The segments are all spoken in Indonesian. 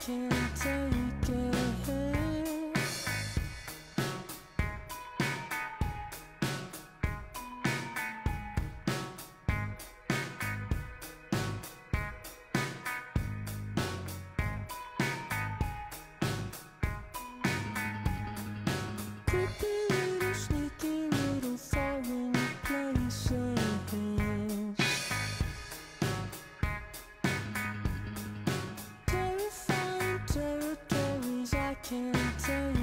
can say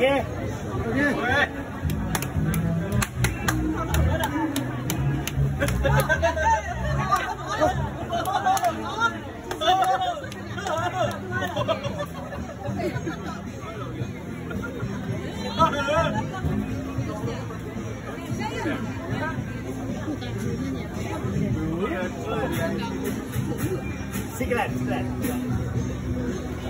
Oke. Siklet, siklet.